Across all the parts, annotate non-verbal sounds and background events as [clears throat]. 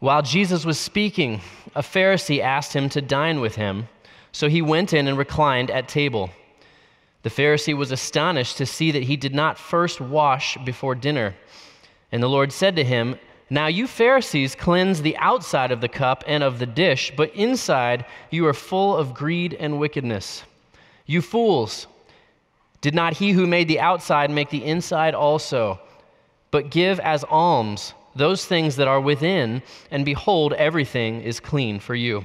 While Jesus was speaking, a Pharisee asked him to dine with him, so he went in and reclined at table. The Pharisee was astonished to see that he did not first wash before dinner. And the Lord said to him, Now you Pharisees cleanse the outside of the cup and of the dish, but inside you are full of greed and wickedness. You fools! Did not he who made the outside make the inside also? But give as alms those things that are within, and behold, everything is clean for you.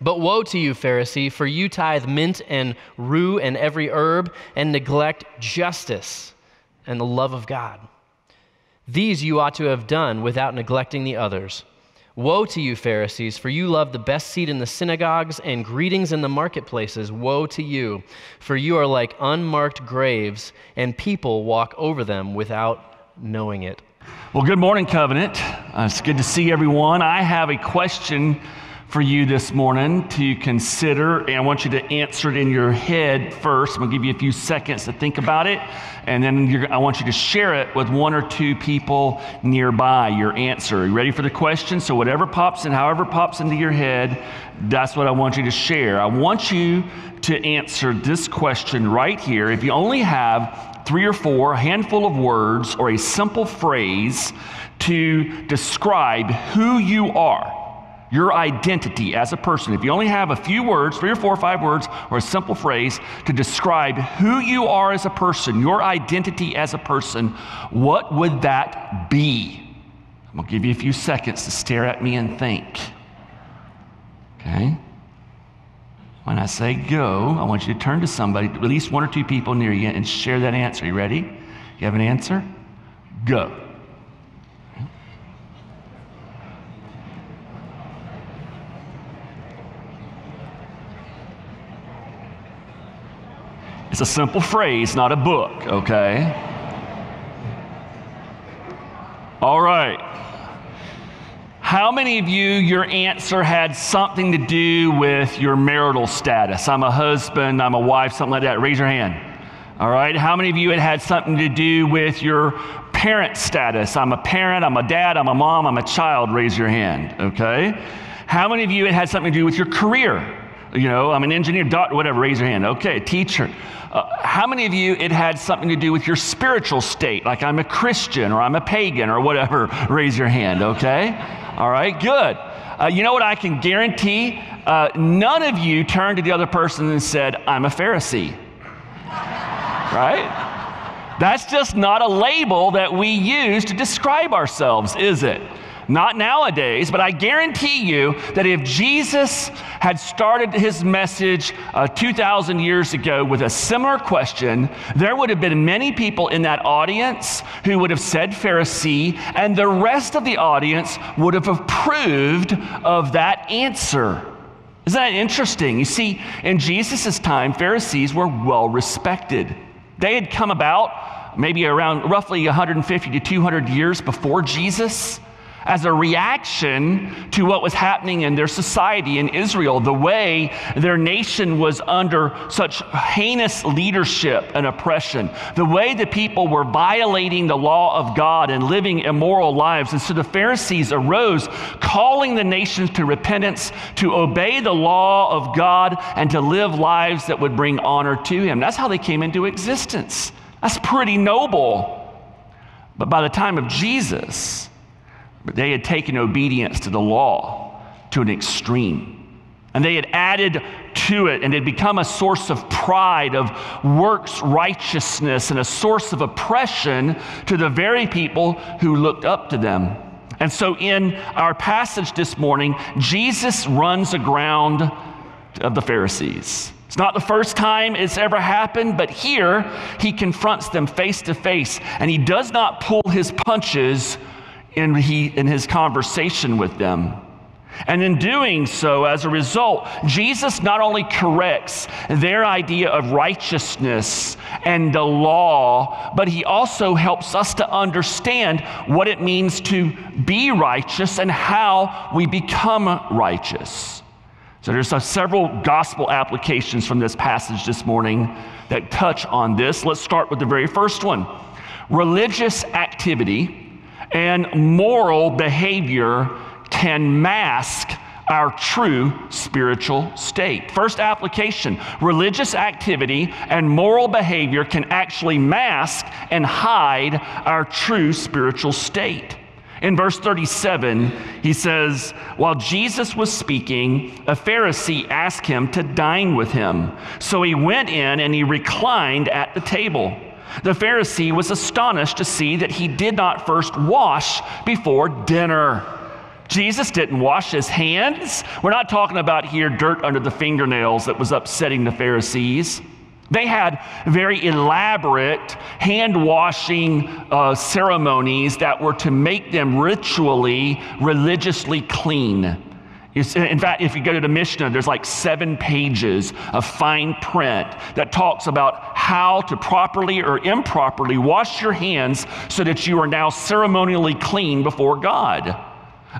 But woe to you, Pharisee, for you tithe mint and rue and every herb, and neglect justice and the love of God. These you ought to have done without neglecting the others. Woe to you, Pharisees, for you love the best seat in the synagogues and greetings in the marketplaces. Woe to you, for you are like unmarked graves, and people walk over them without knowing it. Well, good morning, Covenant. Uh, it's good to see everyone. I have a question for you this morning to consider, and I want you to answer it in your head first. I'm going to give you a few seconds to think about it, and then I want you to share it with one or two people nearby, your answer. You ready for the question? So, whatever pops in, however pops into your head, that's what I want you to share. I want you to answer this question right here. If you only have three or four, a handful of words, or a simple phrase to describe who you are, your identity as a person. If you only have a few words, three or four or five words, or a simple phrase to describe who you are as a person, your identity as a person, what would that be? I'm to give you a few seconds to stare at me and think. Okay? When I say go, I want you to turn to somebody, at least one or two people near you, and share that answer. You ready? You have an answer? Go. It's a simple phrase, not a book, okay? All right. How many of you, your answer had something to do with your marital status? I'm a husband, I'm a wife, something like that. Raise your hand. All right. How many of you it had something to do with your parent status? I'm a parent, I'm a dad, I'm a mom, I'm a child. Raise your hand. Okay. How many of you it had something to do with your career? You know, I'm an engineer, doctor, whatever. Raise your hand. Okay, teacher. Uh, how many of you it had something to do with your spiritual state, like I'm a Christian or I'm a pagan or whatever? [laughs] Raise your hand. Okay. All right, good. Uh, you know what I can guarantee? Uh, none of you turned to the other person and said, I'm a Pharisee. [laughs] right? That's just not a label that we use to describe ourselves, is it? Not nowadays, but I guarantee you that if Jesus had started his message uh, 2,000 years ago with a similar question, there would have been many people in that audience who would have said Pharisee, and the rest of the audience would have approved of that answer. Isn't that interesting? You see, in Jesus' time, Pharisees were well respected. They had come about maybe around roughly 150 to 200 years before Jesus as a reaction to what was happening in their society in Israel, the way their nation was under such heinous leadership and oppression, the way the people were violating the law of God and living immoral lives. And so the Pharisees arose, calling the nations to repentance, to obey the law of God, and to live lives that would bring honor to Him. That's how they came into existence. That's pretty noble. But by the time of Jesus, but they had taken obedience to the law to an extreme. And they had added to it and it had become a source of pride, of works righteousness, and a source of oppression to the very people who looked up to them. And so, in our passage this morning, Jesus runs aground of the Pharisees. It's not the first time it's ever happened, but here he confronts them face to face, and he does not pull his punches in, he, in his conversation with them. And in doing so, as a result, Jesus not only corrects their idea of righteousness and the law, but he also helps us to understand what it means to be righteous and how we become righteous. So there's several gospel applications from this passage this morning that touch on this. Let's start with the very first one. Religious activity and moral behavior can mask our true spiritual state. First application religious activity and moral behavior can actually mask and hide our true spiritual state. In verse 37, he says, While Jesus was speaking, a Pharisee asked him to dine with him. So he went in and he reclined at the table. The Pharisee was astonished to see that he did not first wash before dinner. Jesus didn't wash his hands. We're not talking about here dirt under the fingernails that was upsetting the Pharisees. They had very elaborate hand washing uh, ceremonies that were to make them ritually, religiously clean. In fact, if you go to the Mishnah, there's like seven pages of fine print that talks about how to properly or improperly wash your hands so that you are now ceremonially clean before God.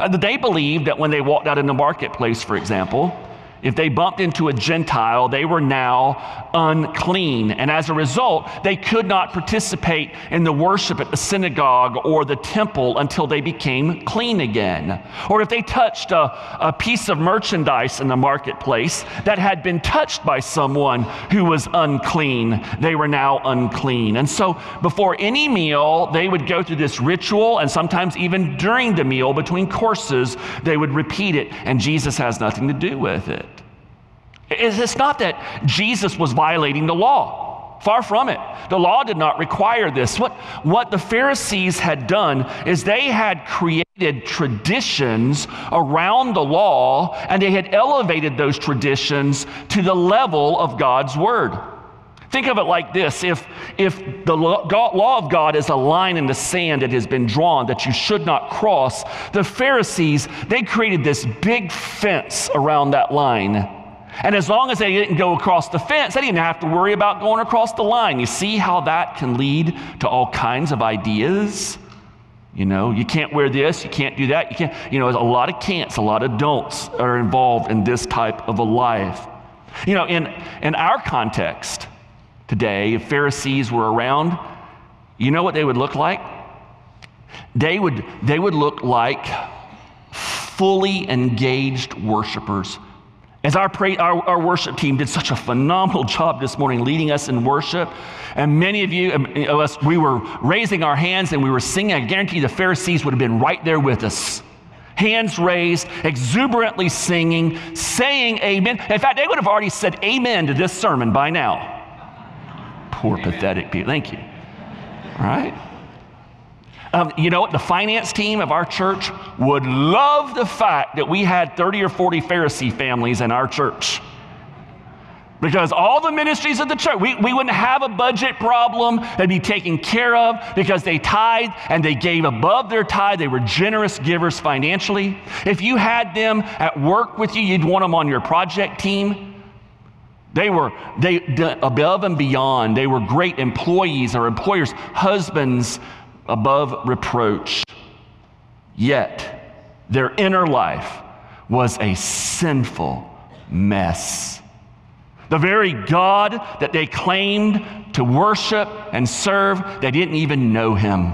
Uh, they believed that when they walked out in the marketplace, for example, if they bumped into a Gentile, they were now unclean. And as a result, they could not participate in the worship at the synagogue or the temple until they became clean again. Or if they touched a, a piece of merchandise in the marketplace that had been touched by someone who was unclean, they were now unclean. And so before any meal, they would go through this ritual, and sometimes even during the meal, between courses, they would repeat it, and Jesus has nothing to do with it. Is it's not that Jesus was violating the law. Far from it. The law did not require this. What, what the Pharisees had done is they had created traditions around the law and they had elevated those traditions to the level of God's word. Think of it like this if, if the law of God is a line in the sand that has been drawn that you should not cross, the Pharisees, they created this big fence around that line and as long as they didn't go across the fence, they didn't have to worry about going across the line. You see how that can lead to all kinds of ideas? You know, you can't wear this, you can't do that, you can't, you know, a lot of can'ts, a lot of don'ts are involved in this type of a life. You know, in, in our context today, if Pharisees were around, you know what they would look like? They would, they would look like fully engaged worshipers as our, pray, our, our, worship team did such a phenomenal job this morning leading us in worship, and many of you, um, us, we were raising our hands and we were singing. I guarantee the Pharisees would have been right there with us. Hands raised, exuberantly singing, saying amen. In fact, they would have already said amen to this sermon by now. Poor, pathetic people. Thank you. All right? Um, you know what? The finance team of our church would love the fact that we had 30 or 40 Pharisee families in our church. Because all the ministries of the church, we, we wouldn't have a budget problem. They'd be taken care of because they tithed and they gave above their tithe. They were generous givers financially. If you had them at work with you, you'd want them on your project team. They were they above and beyond. They were great employees or employers, husbands, above reproach. Yet their inner life was a sinful mess. The very God that they claimed to worship and serve, they didn't even know him.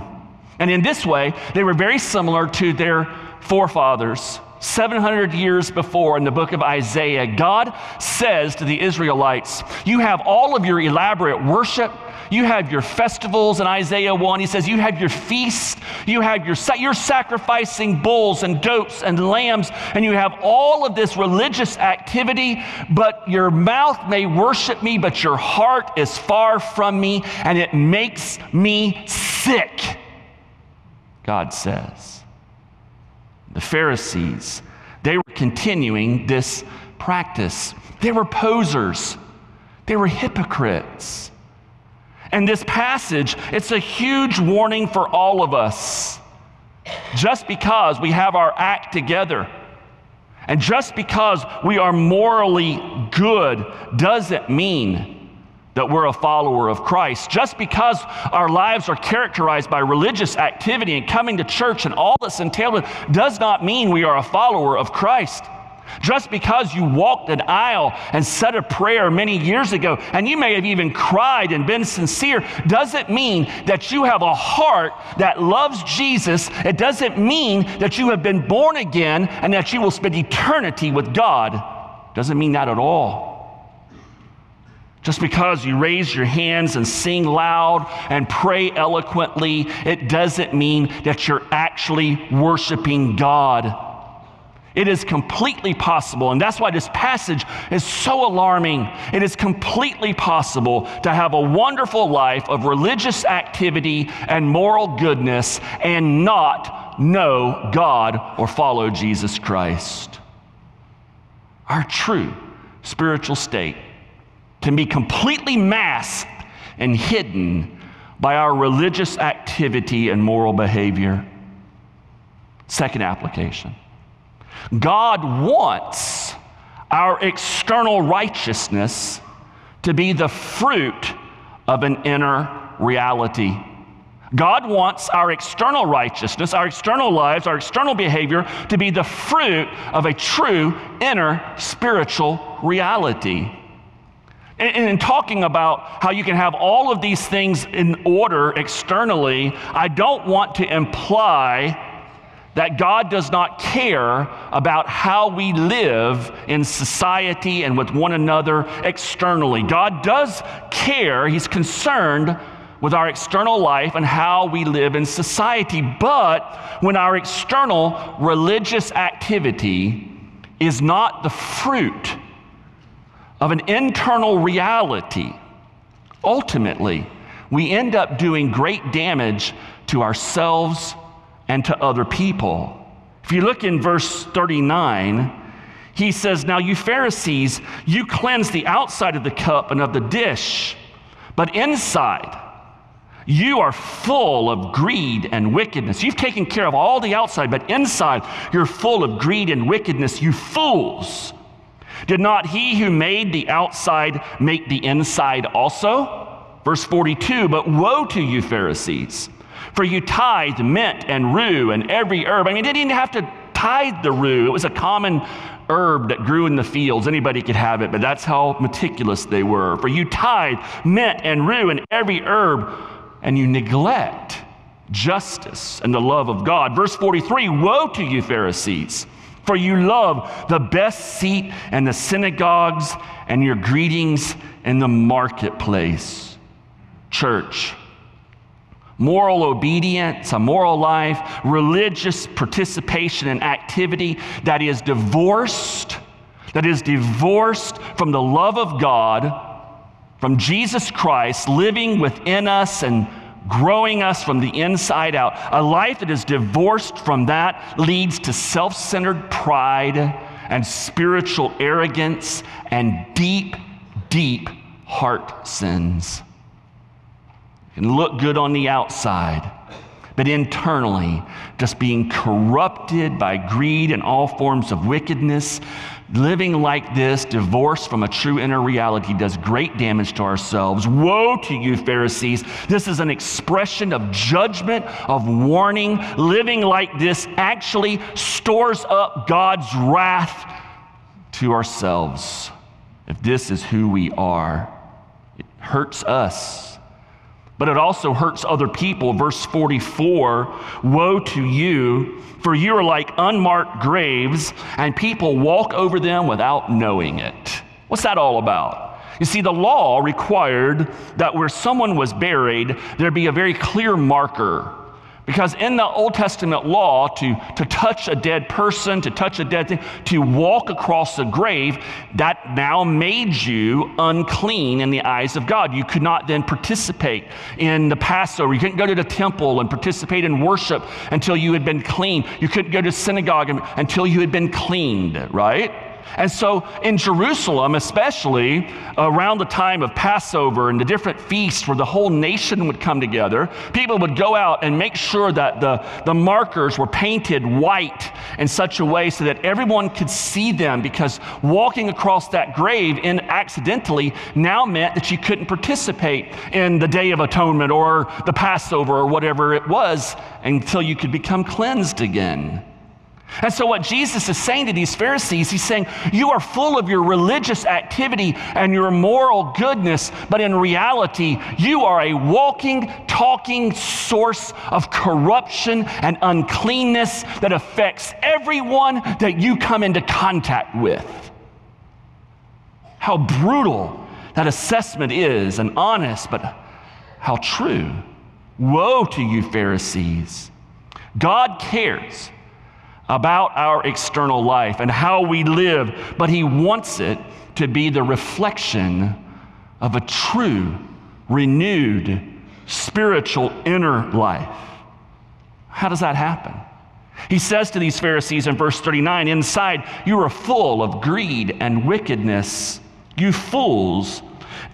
And in this way, they were very similar to their forefathers. 700 years before in the book of Isaiah, God says to the Israelites, You have all of your elaborate worship you have your festivals in Isaiah 1. He says, You have your feasts. You have your, you're sacrificing bulls and goats and lambs, and you have all of this religious activity, but your mouth may worship me, but your heart is far from me, and it makes me sick. God says. The Pharisees, they were continuing this practice. They were posers, they were hypocrites. And this passage, it's a huge warning for all of us. Just because we have our act together, and just because we are morally good, doesn't mean that we're a follower of Christ. Just because our lives are characterized by religious activity and coming to church and all that's entailed, does not mean we are a follower of Christ. Just because you walked an aisle and said a prayer many years ago, and you may have even cried and been sincere, doesn't mean that you have a heart that loves Jesus. It doesn't mean that you have been born again and that you will spend eternity with God. Doesn't mean that at all. Just because you raise your hands and sing loud and pray eloquently, it doesn't mean that you're actually worshiping God. It is completely possible, and that's why this passage is so alarming. It is completely possible to have a wonderful life of religious activity and moral goodness and not know God or follow Jesus Christ. Our true spiritual state can be completely masked and hidden by our religious activity and moral behavior. Second application. God wants our external righteousness to be the fruit of an inner reality. God wants our external righteousness, our external lives, our external behavior to be the fruit of a true inner spiritual reality. And in talking about how you can have all of these things in order externally, I don't want to imply that God does not care about how we live in society and with one another externally. God does care, He's concerned with our external life and how we live in society. But when our external religious activity is not the fruit of an internal reality, ultimately, we end up doing great damage to ourselves and to other people. If you look in verse 39, he says, Now you Pharisees, you cleanse the outside of the cup and of the dish, but inside, you are full of greed and wickedness. You've taken care of all the outside, but inside, you're full of greed and wickedness, you fools. Did not he who made the outside make the inside also? Verse 42 But woe to you, Pharisees! For you tithe mint and rue and every herb. I mean, they didn't even have to tithe the rue, it was a common herb that grew in the fields. Anybody could have it, but that's how meticulous they were. For you tithe mint and rue and every herb, and you neglect justice and the love of God. Verse 43 Woe to you, Pharisees! For you love the best seat and the synagogues and your greetings in the marketplace. Church, moral obedience, a moral life, religious participation and activity that is divorced, that is divorced from the love of God, from Jesus Christ living within us and growing us from the inside out. A life that is divorced from that leads to self centered pride and spiritual arrogance and deep, deep heart sins can look good on the outside, but internally, just being corrupted by greed and all forms of wickedness, living like this, divorced from a true inner reality, does great damage to ourselves. Woe to you, Pharisees. This is an expression of judgment, of warning. Living like this actually stores up God's wrath to ourselves. If this is who we are, it hurts us but it also hurts other people. Verse 44 Woe to you, for you are like unmarked graves, and people walk over them without knowing it. What's that all about? You see, the law required that where someone was buried, there be a very clear marker because in the Old Testament law, to, to touch a dead person, to touch a dead thing, to walk across a grave, that now made you unclean in the eyes of God. You could not then participate in the Passover. You couldn't go to the temple and participate in worship until you had been clean. You couldn't go to synagogue until you had been cleaned, right? And so in Jerusalem, especially around the time of Passover and the different feasts where the whole nation would come together, people would go out and make sure that the, the markers were painted white in such a way so that everyone could see them because walking across that grave in accidentally now meant that you couldn't participate in the Day of Atonement or the Passover or whatever it was until you could become cleansed again. And so, what Jesus is saying to these Pharisees, he's saying, You are full of your religious activity and your moral goodness, but in reality, you are a walking, talking source of corruption and uncleanness that affects everyone that you come into contact with. How brutal that assessment is, and honest, but how true. Woe to you, Pharisees. God cares about our external life and how we live, but He wants it to be the reflection of a true, renewed, spiritual inner life. How does that happen? He says to these Pharisees in verse 39 Inside, you are full of greed and wickedness. You fools,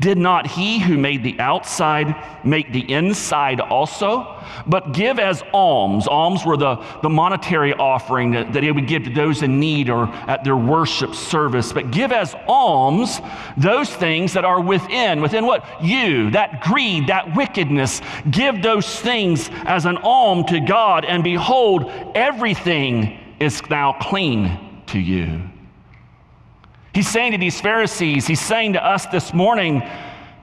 did not he who made the outside make the inside also? But give as alms. Alms were the, the monetary offering that, that he would give to those in need or at their worship service. But give as alms those things that are within. Within what? You, that greed, that wickedness. Give those things as an alm to God, and behold, everything is now clean to you. He's saying to these Pharisees, he's saying to us this morning,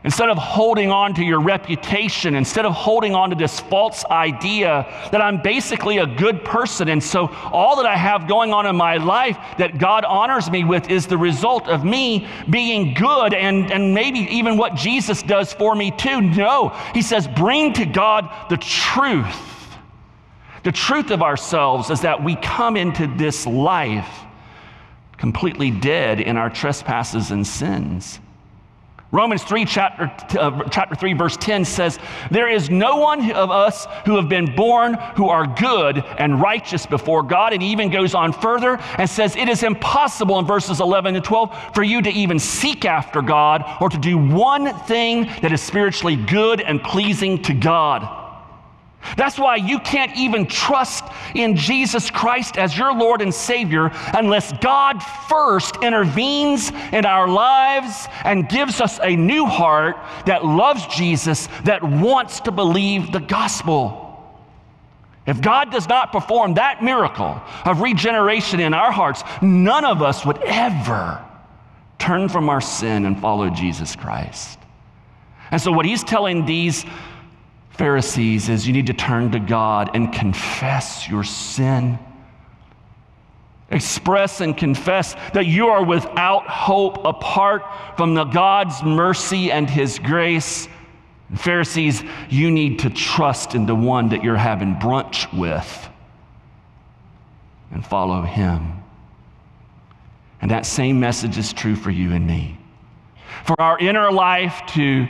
instead of holding on to your reputation, instead of holding on to this false idea that I'm basically a good person, and so all that I have going on in my life that God honors me with is the result of me being good and, and maybe even what Jesus does for me too. No, he says, bring to God the truth. The truth of ourselves is that we come into this life completely dead in our trespasses and sins. Romans 3, chapter, uh, chapter 3, verse 10 says, There is no one of us who have been born who are good and righteous before God. And even goes on further and says, It is impossible in verses 11 and 12 for you to even seek after God or to do one thing that is spiritually good and pleasing to God. That's why you can't even trust in Jesus Christ as your Lord and Savior unless God first intervenes in our lives and gives us a new heart that loves Jesus, that wants to believe the gospel. If God does not perform that miracle of regeneration in our hearts, none of us would ever turn from our sin and follow Jesus Christ. And so, what he's telling these Pharisees is you need to turn to God and confess your sin. Express and confess that you are without hope apart from the God's mercy and his grace. Pharisees, you need to trust in the one that you're having brunch with and follow him. And that same message is true for you and me. For our inner life to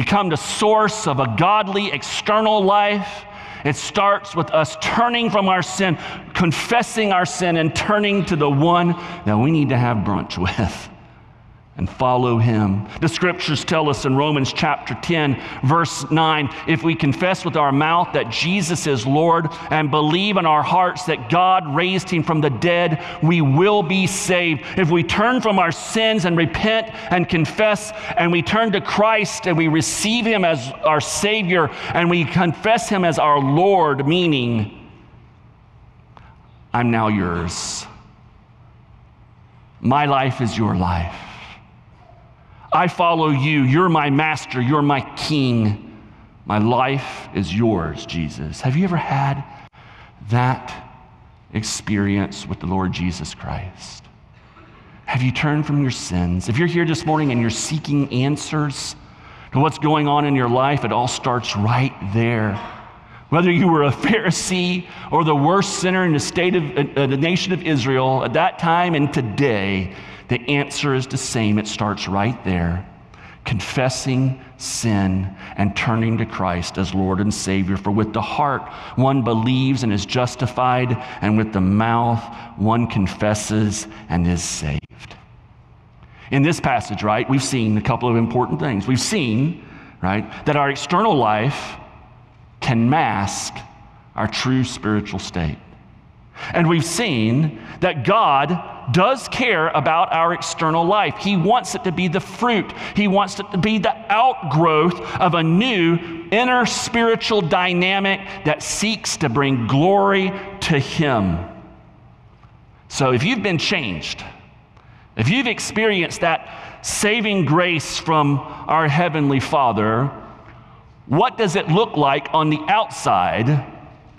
become the source of a godly external life. It starts with us turning from our sin, confessing our sin, and turning to the one that we need to have brunch [laughs] with and follow him. The scriptures tell us in Romans chapter 10, verse 9 if we confess with our mouth that Jesus is Lord and believe in our hearts that God raised him from the dead, we will be saved. If we turn from our sins and repent and confess, and we turn to Christ and we receive him as our Savior and we confess him as our Lord, meaning, I'm now yours. My life is your life. I follow you. You're my master. You're my king. My life is yours, Jesus. Have you ever had that experience with the Lord Jesus Christ? Have you turned from your sins? If you're here this morning and you're seeking answers to what's going on in your life, it all starts right there. Whether you were a Pharisee or the worst sinner in the state of uh, the nation of Israel at that time and today, the answer is the same. It starts right there confessing sin and turning to Christ as Lord and Savior. For with the heart one believes and is justified, and with the mouth one confesses and is saved. In this passage, right, we've seen a couple of important things. We've seen, right, that our external life can mask our true spiritual state. And we've seen that God does care about our external life. He wants it to be the fruit, He wants it to be the outgrowth of a new inner spiritual dynamic that seeks to bring glory to Him. So if you've been changed, if you've experienced that saving grace from our Heavenly Father, what does it look like on the outside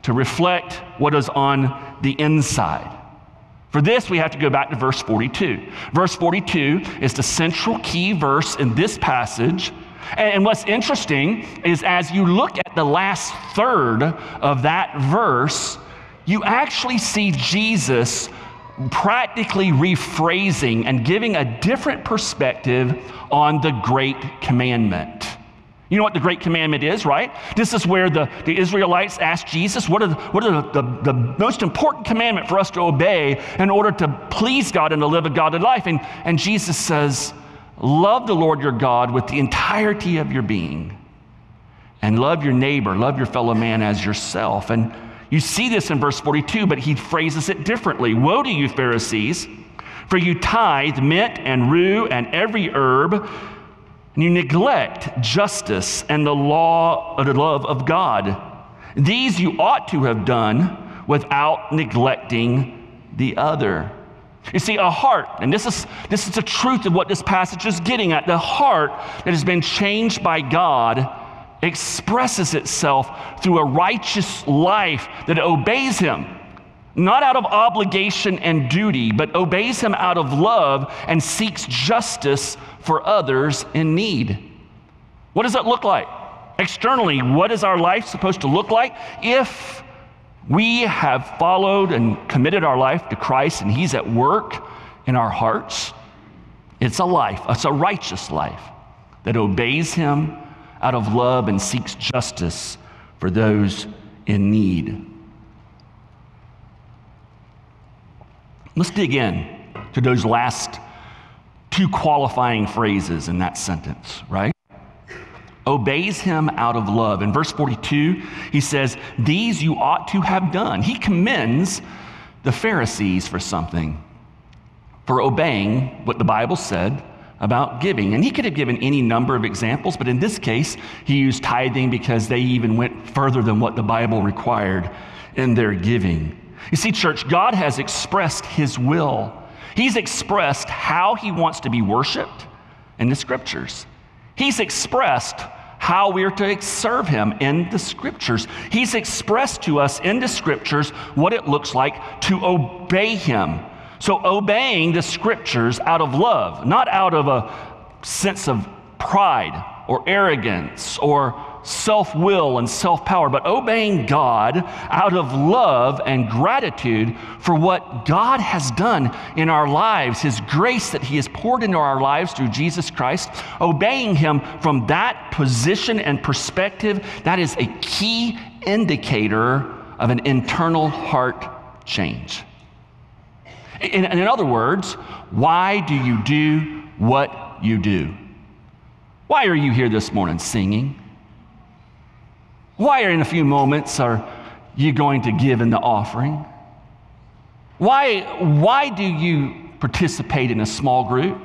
to reflect what is on the inside? For this, we have to go back to verse 42. Verse 42 is the central key verse in this passage. And what's interesting is as you look at the last third of that verse, you actually see Jesus practically rephrasing and giving a different perspective on the great commandment. You know what the great commandment is, right? This is where the, the Israelites asked Jesus, What are, the, what are the, the, the most important commandment for us to obey in order to please God and to live a godly life? And, and Jesus says, Love the Lord your God with the entirety of your being, and love your neighbor, love your fellow man as yourself. And you see this in verse 42, but he phrases it differently. Woe to you, Pharisees, for you tithe mint and rue and every herb, and you neglect justice and the law of the love of God. These you ought to have done without neglecting the other. You see, a heart, and this is, this is the truth of what this passage is getting at the heart that has been changed by God expresses itself through a righteous life that obeys Him, not out of obligation and duty, but obeys Him out of love and seeks justice for others in need. What does that look like? Externally, what is our life supposed to look like? If we have followed and committed our life to Christ and He's at work in our hearts, it's a life, it's a righteous life that obeys Him out of love and seeks justice for those in need. Let's dig in to those last two qualifying phrases in that sentence, right? Obeys him out of love. In verse 42, he says, These you ought to have done. He commends the Pharisees for something, for obeying what the Bible said about giving. And he could have given any number of examples, but in this case, he used tithing because they even went further than what the Bible required in their giving. You see, church, God has expressed his will. He's expressed how he wants to be worshiped in the scriptures. He's expressed how we're to serve him in the scriptures. He's expressed to us in the scriptures what it looks like to obey him so, obeying the scriptures out of love, not out of a sense of pride or arrogance or self will and self power, but obeying God out of love and gratitude for what God has done in our lives, His grace that He has poured into our lives through Jesus Christ, obeying Him from that position and perspective, that is a key indicator of an internal heart change. In, in other words, why do you do what you do? Why are you here this morning singing? Why, in a few moments, are you going to give in the offering? Why, why do you participate in a small group?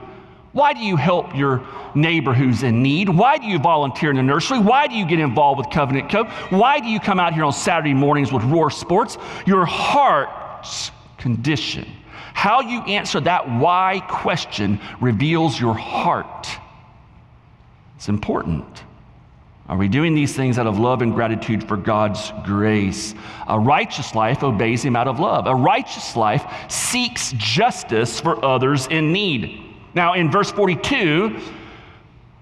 Why do you help your neighbor who's in need? Why do you volunteer in the nursery? Why do you get involved with Covenant Cove? Why do you come out here on Saturday mornings with Roar Sports? Your heart's condition how you answer that why question reveals your heart. It's important. Are we doing these things out of love and gratitude for God's grace? A righteous life obeys Him out of love. A righteous life seeks justice for others in need. Now, in verse 42,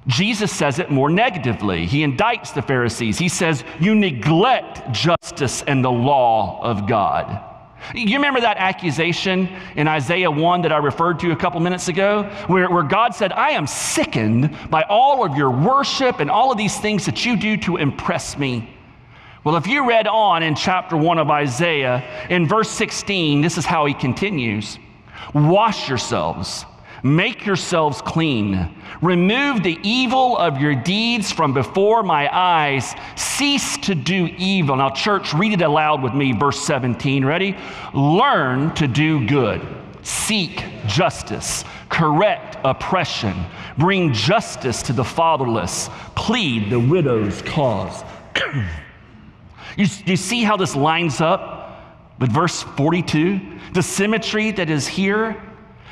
Jesus says it more negatively. He indicts the Pharisees. He says, You neglect justice and the law of God. You remember that accusation in Isaiah 1 that I referred to a couple minutes ago, where, where God said, I am sickened by all of your worship and all of these things that you do to impress me. Well, if you read on in chapter 1 of Isaiah, in verse 16, this is how he continues Wash yourselves Make yourselves clean. Remove the evil of your deeds from before my eyes. Cease to do evil. Now, church, read it aloud with me, verse 17. Ready? Learn to do good. Seek justice. Correct oppression. Bring justice to the fatherless. Plead the widow's cause. [clears throat] you, you see how this lines up with verse 42, the symmetry that is here,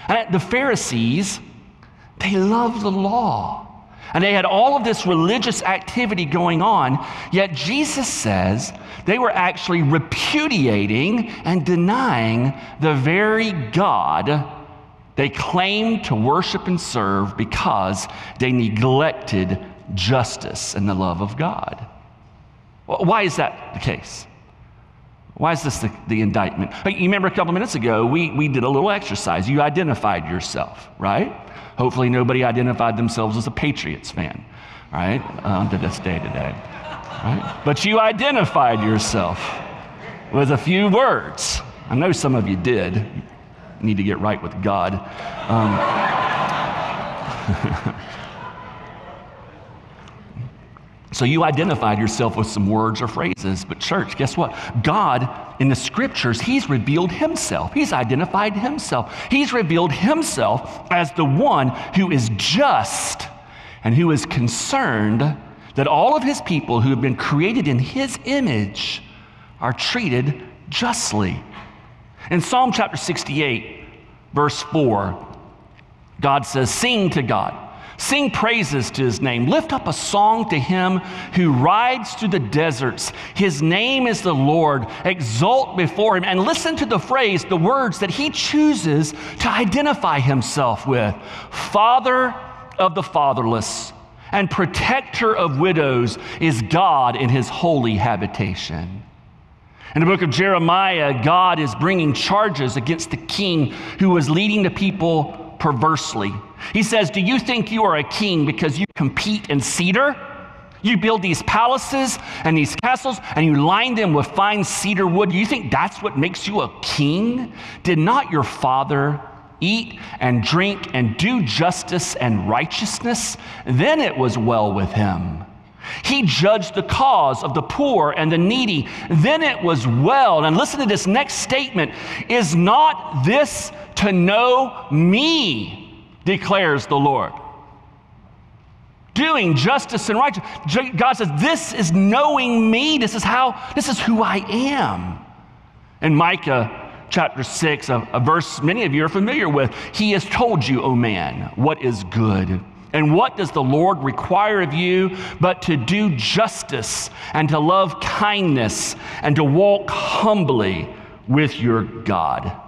and the Pharisees, they loved the law. And they had all of this religious activity going on, yet Jesus says they were actually repudiating and denying the very God they claimed to worship and serve because they neglected justice and the love of God. Why is that the case? Why is this the, the indictment? You remember a couple minutes ago, we, we did a little exercise. You identified yourself, right? Hopefully, nobody identified themselves as a Patriots fan, right? Um, to this day today. Right? But you identified yourself with a few words. I know some of you did. You need to get right with God. Um, [laughs] So you identified yourself with some words or phrases, but church, guess what? God in the scriptures, He's revealed Himself. He's identified Himself. He's revealed Himself as the one who is just and who is concerned that all of His people who have been created in His image are treated justly. In Psalm chapter 68, verse 4, God says, Sing to God Sing praises to his name. Lift up a song to him who rides through the deserts. His name is the Lord. Exult before him and listen to the phrase, the words that he chooses to identify himself with Father of the fatherless and protector of widows is God in his holy habitation. In the book of Jeremiah, God is bringing charges against the king who was leading the people perversely. He says, Do you think you are a king because you compete in cedar? You build these palaces and these castles and you line them with fine cedar wood. You think that's what makes you a king? Did not your father eat and drink and do justice and righteousness? Then it was well with him. He judged the cause of the poor and the needy. Then it was well. And listen to this next statement Is not this to know me, declares the Lord. Doing justice and righteousness. God says, This is knowing me. This is how, this is who I am. In Micah chapter 6, a, a verse many of you are familiar with, He has told you, O man, what is good. And what does the Lord require of you but to do justice and to love kindness and to walk humbly with your God?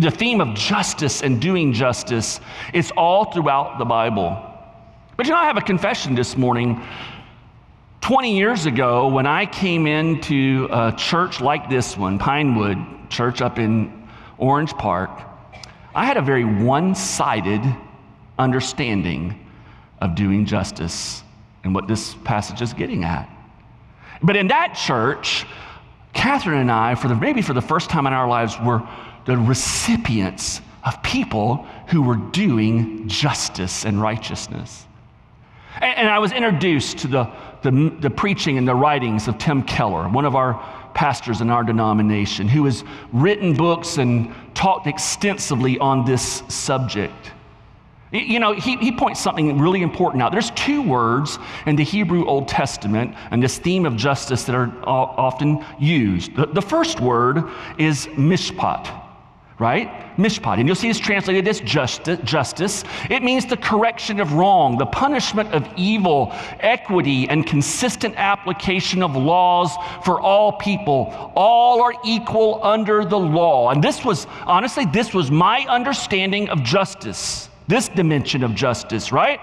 The theme of justice and doing justice is all throughout the Bible. But you know, I have a confession this morning. 20 years ago, when I came into a church like this one, Pinewood Church up in Orange Park, I had a very one sided understanding of doing justice and what this passage is getting at. But in that church, Catherine and I, for the, maybe for the first time in our lives, were the recipients of people who were doing justice and righteousness. And, and I was introduced to the, the, the preaching and the writings of Tim Keller, one of our pastors in our denomination, who has written books and talked extensively on this subject. You know, he, he points something really important out. There's two words in the Hebrew Old Testament and this theme of justice that are often used. The, the first word is mishpat right? Mishpat. And you'll see it's translated as justice, justice. It means the correction of wrong, the punishment of evil, equity, and consistent application of laws for all people. All are equal under the law. And this was, honestly, this was my understanding of justice, this dimension of justice, right?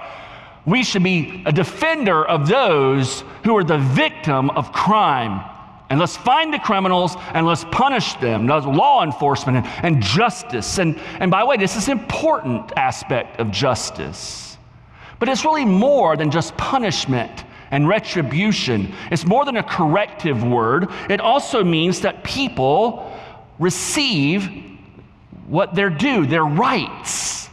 We should be a defender of those who are the victim of crime and let's find the criminals and let's punish them. Law enforcement and, and justice. And, and by the way, this is an important aspect of justice. But it's really more than just punishment and retribution. It's more than a corrective word. It also means that people receive what they're due, their rights.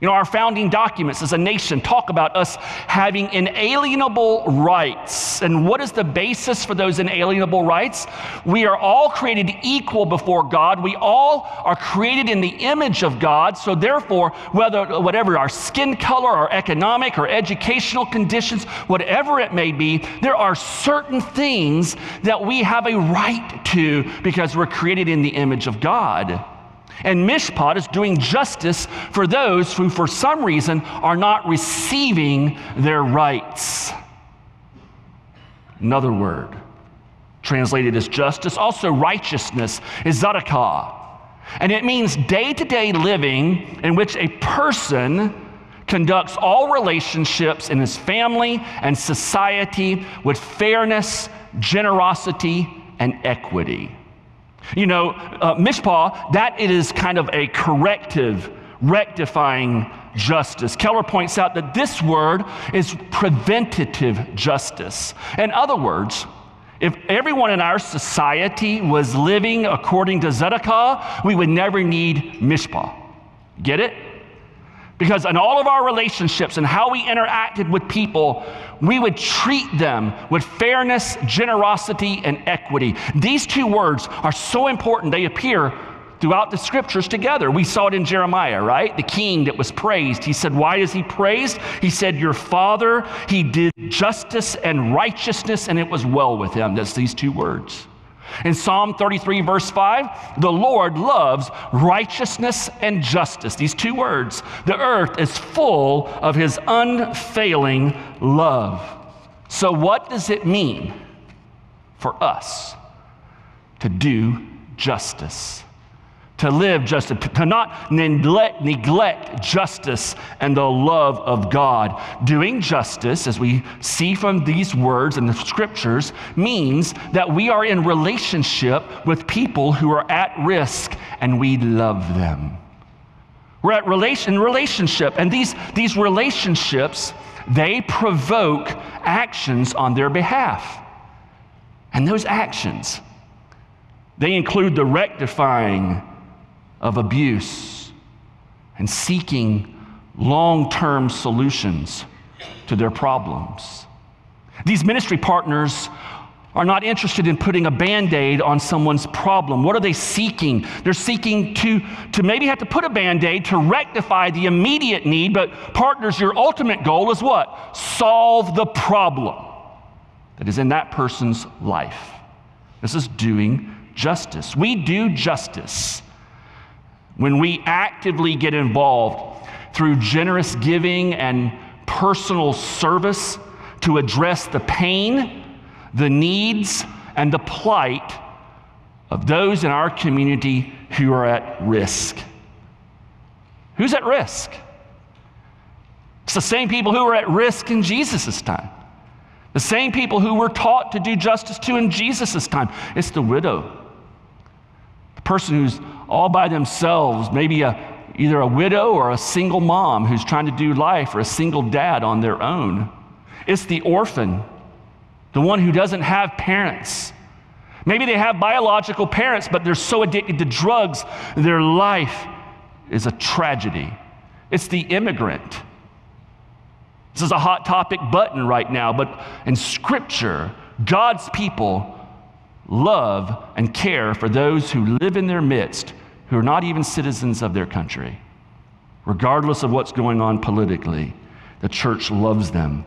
You know, our founding documents as a nation talk about us having inalienable rights. And what is the basis for those inalienable rights? We are all created equal before God. We all are created in the image of God. So, therefore, whether whatever our skin color, our economic or educational conditions, whatever it may be, there are certain things that we have a right to because we're created in the image of God. And Mishpat is doing justice for those who, for some reason, are not receiving their rights. Another word translated as justice, also righteousness, is tzedakah. And it means day to day living in which a person conducts all relationships in his family and society with fairness, generosity, and equity. You know, uh, mishpat, that it is kind of a corrective, rectifying justice. Keller points out that this word is preventative justice. In other words, if everyone in our society was living according to tzedakah, we would never need mishpat. Get it? Because in all of our relationships and how we interacted with people, we would treat them with fairness, generosity, and equity. These two words are so important. They appear throughout the scriptures together. We saw it in Jeremiah, right? The king that was praised. He said, Why is he praised? He said, Your father, he did justice and righteousness, and it was well with him. That's these two words. In Psalm 33, verse 5, the Lord loves righteousness and justice. These two words. The earth is full of his unfailing love. So, what does it mean for us to do justice? To live justice, to not neglect, neglect justice and the love of God. Doing justice, as we see from these words in the scriptures, means that we are in relationship with people who are at risk and we love them. We're at relation, relationship, and these, these relationships, they provoke actions on their behalf. And those actions, they include the rectifying of abuse and seeking long term solutions to their problems. These ministry partners are not interested in putting a band aid on someone's problem. What are they seeking? They're seeking to, to maybe have to put a band aid to rectify the immediate need, but partners, your ultimate goal is what? Solve the problem that is in that person's life. This is doing justice. We do justice when we actively get involved through generous giving and personal service to address the pain, the needs, and the plight of those in our community who are at risk. Who's at risk? It's the same people who were at risk in Jesus' time. The same people who were taught to do justice to in Jesus' time. It's the widow, the person who's all by themselves, maybe a, either a widow or a single mom who's trying to do life, or a single dad on their own. It's the orphan, the one who doesn't have parents. Maybe they have biological parents, but they're so addicted to drugs, their life is a tragedy. It's the immigrant. This is a hot topic button right now, but in Scripture, God's people love and care for those who live in their midst who are not even citizens of their country. Regardless of what's going on politically, the church loves them.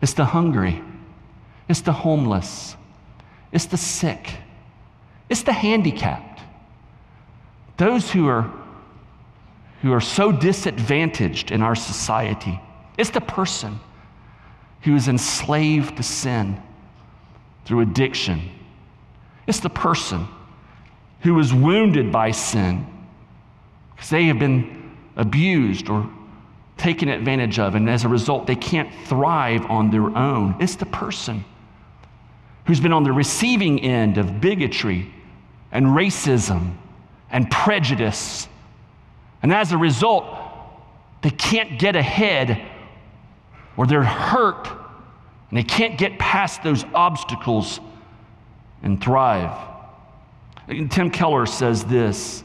It's the hungry, it's the homeless, it's the sick, it's the handicapped. Those who are, who are so disadvantaged in our society. It's the person who is enslaved to sin through addiction. It's the person who was wounded by sin because they have been abused or taken advantage of, and as a result, they can't thrive on their own. It's the person who's been on the receiving end of bigotry and racism and prejudice. And as a result, they can't get ahead or they're hurt and they can't get past those obstacles and thrive. Tim Keller says this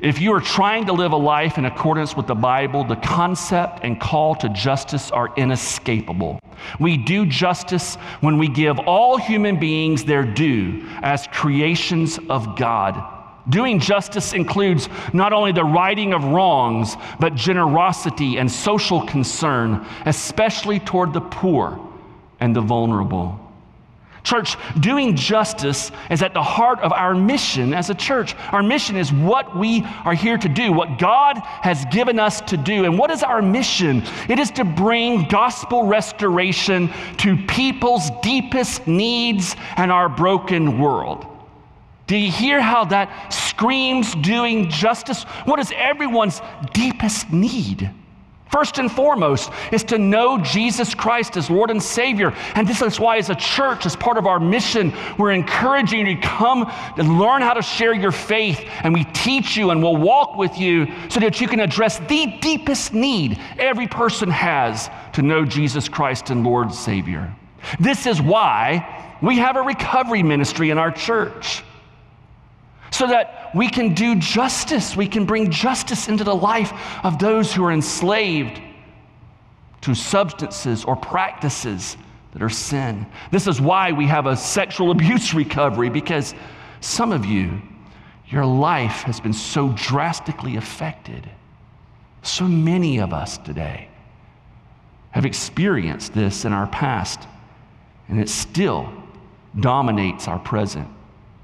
If you are trying to live a life in accordance with the Bible, the concept and call to justice are inescapable. We do justice when we give all human beings their due as creations of God. Doing justice includes not only the righting of wrongs, but generosity and social concern, especially toward the poor and the vulnerable. Church, doing justice is at the heart of our mission as a church. Our mission is what we are here to do, what God has given us to do. And what is our mission? It is to bring gospel restoration to people's deepest needs and our broken world. Do you hear how that screams doing justice? What is everyone's deepest need? First and foremost is to know Jesus Christ as Lord and Savior. And this is why, as a church, as part of our mission, we're encouraging you to come and learn how to share your faith. And we teach you and we'll walk with you so that you can address the deepest need every person has to know Jesus Christ and Lord Savior. This is why we have a recovery ministry in our church so that we can do justice. We can bring justice into the life of those who are enslaved to substances or practices that are sin. This is why we have a sexual abuse recovery because some of you, your life has been so drastically affected. So many of us today have experienced this in our past, and it still dominates our present.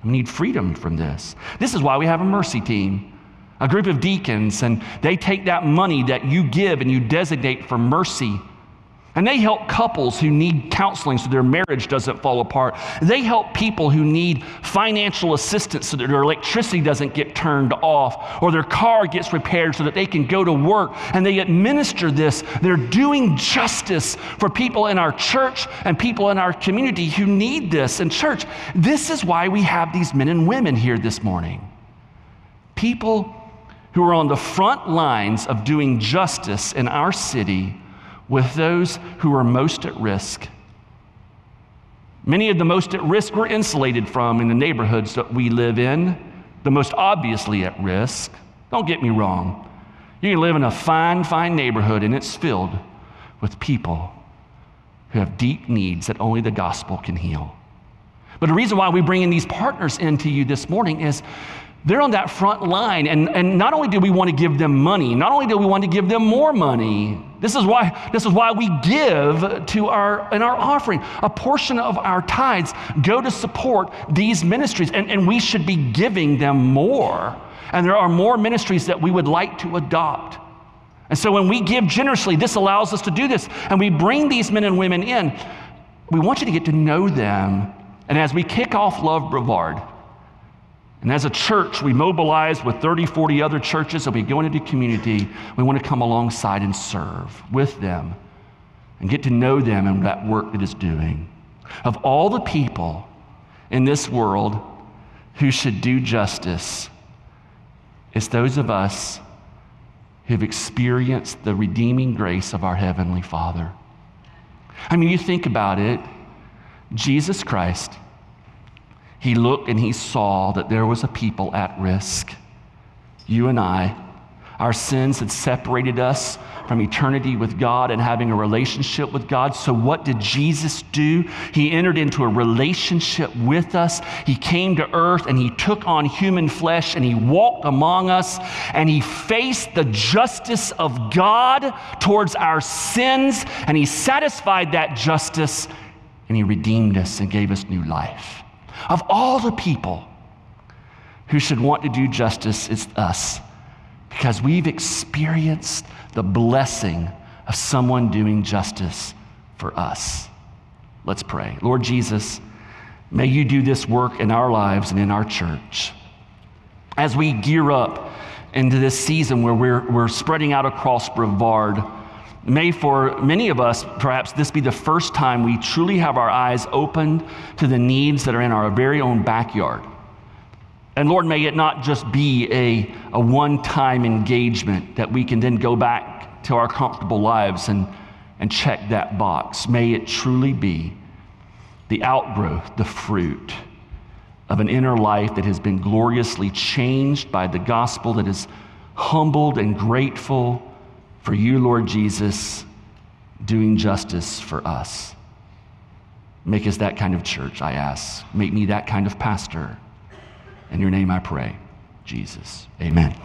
We need freedom from this. This is why we have a mercy team, a group of deacons, and they take that money that you give and you designate for mercy. And they help couples who need counseling so their marriage doesn't fall apart. They help people who need financial assistance so that their electricity doesn't get turned off or their car gets repaired so that they can go to work. And they administer this. They're doing justice for people in our church and people in our community who need this. And, church, this is why we have these men and women here this morning. People who are on the front lines of doing justice in our city with those who are most at risk. Many of the most at risk we're insulated from in the neighborhoods that we live in, the most obviously at risk. Don't get me wrong. You can live in a fine, fine neighborhood and it's filled with people who have deep needs that only the gospel can heal. But the reason why we bring in these partners into you this morning is they're on that front line. And, and not only do we want to give them money, not only do we want to give them more money, this is why, this is why we give to our in our offering. A portion of our tithes go to support these ministries, and, and we should be giving them more. And there are more ministries that we would like to adopt. And so when we give generously, this allows us to do this. And we bring these men and women in. We want you to get to know them. And as we kick off Love Brevard, and as a church, we mobilize with 30, 40 other churches and we go into community. We want to come alongside and serve with them and get to know them and that work it is doing. Of all the people in this world who should do justice, it's those of us who've experienced the redeeming grace of our Heavenly Father. I mean, you think about it Jesus Christ he looked and he saw that there was a people at risk. You and I, our sins had separated us from eternity with God and having a relationship with God. So, what did Jesus do? He entered into a relationship with us. He came to earth and he took on human flesh and he walked among us and he faced the justice of God towards our sins and he satisfied that justice and he redeemed us and gave us new life. Of all the people who should want to do justice, it's us because we've experienced the blessing of someone doing justice for us. Let's pray. Lord Jesus, may you do this work in our lives and in our church. As we gear up into this season where we're, we're spreading out across Brevard, May for many of us, perhaps this be the first time we truly have our eyes opened to the needs that are in our very own backyard. And Lord, may it not just be a, a one time engagement that we can then go back to our comfortable lives and, and check that box. May it truly be the outgrowth, the fruit of an inner life that has been gloriously changed by the gospel, that is humbled and grateful for you, Lord Jesus, doing justice for us. Make us that kind of church, I ask. Make me that kind of pastor. In your name I pray, Jesus. Amen.